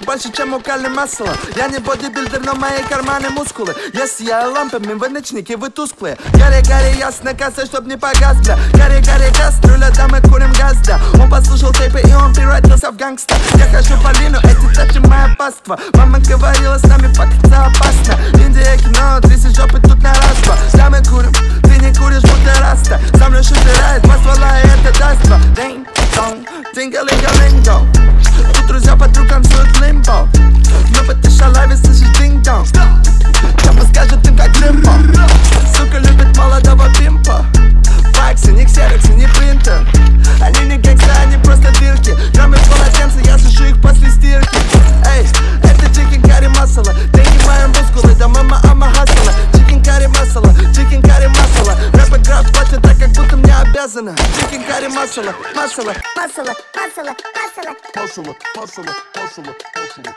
Больше, чем у Калли Массела. Я не бодибилдер, но мои карманы мускулы. Я сияю лампами, вы ночники, вы тусклые. Гори, гори, ясно, касса, чтоб не погас, бля Гори, гори, кастрюля, да мы курим газ, да Он послушал тейпы и он превратился в гангста. Я хожу по лину, эти тачи моя паства. Мама говорила, с нами фактиться опасно. Индия, кино, тряси жопы тут на раз, два Да мы курим, ты не куришь, будто раста. Со мной шутирает, два ствола, и это даст два. Динг-донг, динга-линга-линго Тут друзья будто мне обязана Чикен карри масала, масала Масала, масала, масала. Hustle, hustle, hustle, hustle.